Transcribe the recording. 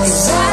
Cause I